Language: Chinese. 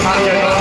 擦肩而